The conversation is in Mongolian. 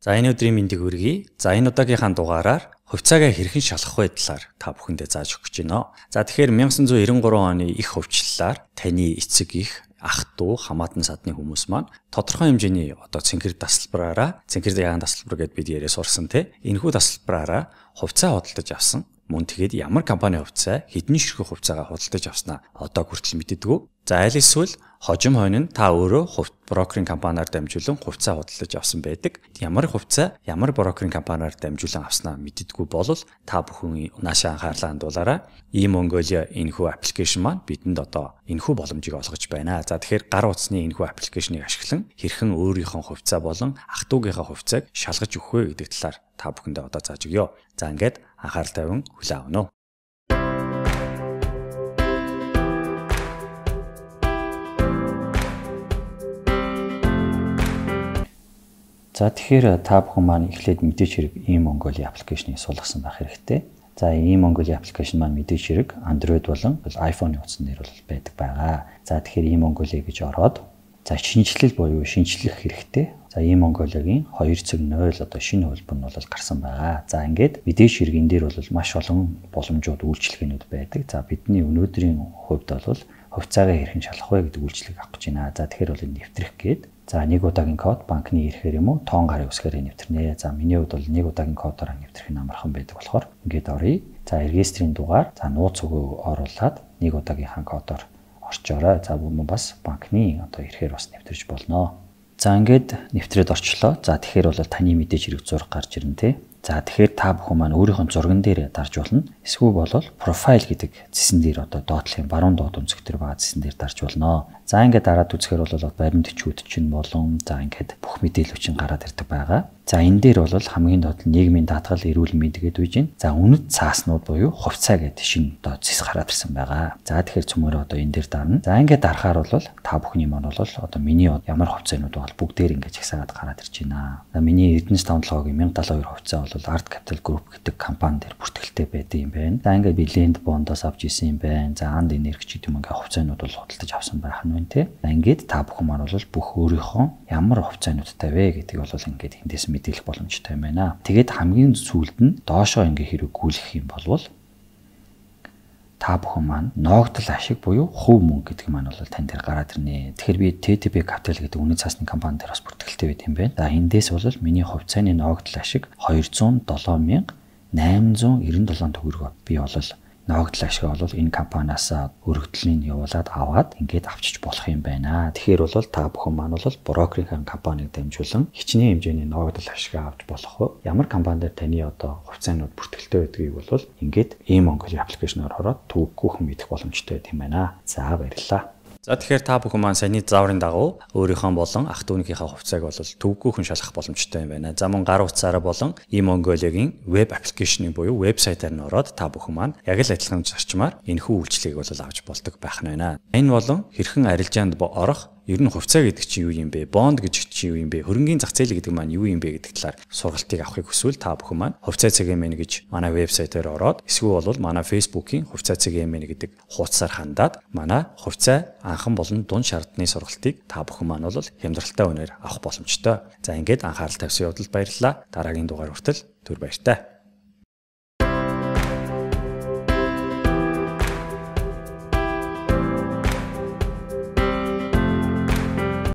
За энэ өдрийн мэндийг хүргэе. За энэ удаагийнхаа дугаараар хувьцаагаа хэрхэн шалгах вэ талаар та бүхэндээ зааж өгч байна. За тэгэхээр 1993 оны их хувьчлалаар таны эцэг их ах トゥ хамаатан садны хүмүүс маань тодорхой хэмжээний одоо цэнхэр тасалбараараа цэнхэр ягаан тасалбар гэдээ бид яриа сурсан те энэхүү тасалбараараа хувьцаа худалдаж авсан мөн тэгээд ямар компани хувьцаа хэдэн ширхэг хувьцаагаа худалдаж авснаа одоо хүртэл мэддэггүй. За аль эсвэл хожим хойно нь та өөрөө хувь брокеринг компаниар дамжуулан хувьцаа худалдаж авсан байдаг. Ямар хувьцаа ямар брокеринг компаниар дамжуулан авснаа мэддэггүй бол та бүхэн наашаа анхаарлаа хандуулаарай. Ийм Mongolia энэхүү аппликейшн маань бидэнд одоо энэхүү боломжийг олгож байна. За тэгэхээр гар утасны энэхүү аппликейшнийг ашиглан хэрхэн өөрийнхөө хувьцаа болон ах トゥ угийнхаа хувьцааг шалгаж өгөх вэ гэдэг талаар та бүхэндээ одоо зааж өгье. За ингээд анхаарал тавин хүлээн авах За тэгэхээр та бүхэн маань эхлээд мэдээч хэрэг ийм Mongolia аппликейшнийг суулгасан байх хэрэгтэй. За ийм Mongolia аппликейшн маань мэдээч хэрэг Android болон iPhone-ы утсан дээр бол байдаг байгаа. За тэгэхээр ийм Mongolia гэж ороод за шинжилэл буюу шинжлэх хэрэгтэй. За ийм Mongolia-гийн 2.0 одоо шинэ хөлбөр нь бол гарсан байгаа. За ингээд мэдээч хэрэг энэ дээр бол маш олон боломжууд үйлчлэгээнүүд байдаг. За бидний өнөөдрийн хувьд бол хувьцаагаа хэрхэн шалгах вэ гэдэг үйлчлэгийг авах гэж байна. За тэгэхээр бол энэ нэвтрэх гээд За нэг удаагийн код банкны ирэхээр юм уу тоон гарын үсгээр нэвтэрнэ. За миний хувьд бол нэг удаагийн кодоор нэвтрэх нь амархан байдаг болохоор ингээд оръё. За регистрийн дугаар за нууц өгөө оруулаад нэг удаагийнхаа кодоор орчоорой. За бүм бас банкны одоо ирэхээр бас нэвтэрч болно. За ингээд нэвтрээд орчлоо. За тэгэхээр бол таны мэдээж хэрэг зураг гарч ирнэ те. За тэгэхээр та бүхэн маань өөрийнхөө зурган дээр дарж болно. Эсвэл болол профайл гэдэг зэсэн дээр одоо доотлохын баруун доод өнцөг дээр байгаа зэсэн дээр дарж болно. За ингээд дараад үзэхээр бол баримт төчүүд чинь болон за ингээд бүх мэдээлэл чинь гараад ирдэг байгаа. За энэ дээр бол хамгийн доод нийгмийн даатгал эрүүл мэнд гэдэг үж байна. За үнэт цааснууд буюу хувьцаа гэдэг шинэ одоо зэс гараад ирсэн байгаа. За тэгэхээр цөмөр одоо энэ дээр дарна. За ингээд дарахаар бол та бүхний маань бол одоо миний ямар хувьцаанууд бол бүгдээр ингээд чагсаагаад гараад ирж байна. За миний Эрдэнэс 5-7-гийн 1072 хувьцаа бол Art Capital Group гэдэг компани дээр бүртгэлтэй байдаг юм байна. За ингээд би Lend Bond-оос авч исэн юм байна. За Анд Energy гэдэг юм ингээд хувьцаанууд бол худалдаж авсан байх нь байна тий. Ингээд та бүхэн маань бол бүх өөрийнхөө ямар хувьцаануудтай вэ гэдгийг бол ингээд эндээс мэдээлэх боломжтой юм байна. Тэгээд хамгийн сүүлд нь доошоо ингээд хэрэг гүйлэх юм бол та бүхэн маань ноогдол ашиг буюу хувь мөнгө гэдэг маань бол тань дээр гараад ирнэ. Тэгэхээр би TTB Capital гэдэг үнэт цаасны компани дээр бас бүртгэлтэй байт юм байна. За эндээс бол миний хувьцааны ноогдол ашиг 207 мянга 897 төгрөг би бол ногдол ашиг бол энэ компаниас өргөдлийн явуулаад аваад ингээд авчиж болох юм байна. Тэгэхээр бол та бүхэн маань бол брокерийн компаниг дамжуулан хичнээн хэмжээний ногдол ашиг авч болох. Ямар компани дээр таны одоо хувьцаанууд бүртгэлтэй байдгийг бол ингээд ийм Mongolia аппликейшнээр ороод түүхгүйхэн мэдэх боломжтой юм байна. За баярлалаа. За тэгэхээр та бүхэн маань саяны зааврын дагуу өөрийнхөө болон ах дүүнийхээ хувьцааг бол төвгүйхэн шалгах боломжтой юм байна. За мөн гар утсаараа болон e-Mongolia-гийн веб аппликейшнийг буюу вебсайтаар нь ороод та бүхэн маань яг л адилхан зарчмаар энэхүү үйлчлэгийг бол авч болдог байх нь байна. Энэ болон хэрхэн арилжаанд орох ер нь хувьцаа гэдэг чинь юу юм бэ? Бонд гэж чинь юу юм бэ? Хөрөнгөний зах зээл гэдэг маань юу юм бэ гэдэг талаар сургалтыг авахыг хүсвэл та бүхэн маань хувьцаа CGM гэж манай вебсайтаар ороод эсвэл бол манай Facebook-ийн хувьцаа CGM гэдэг хуудасаар хандаад манай хувьцаа анхан болон дунд шаардны сургалтыг та бүхэн маань бол хямдралтай үнээр авах боломжтой. За ингээд анхаарал тавьсан явдал баярлалаа. Дараагийн дугаар хүртэл түр баяртай.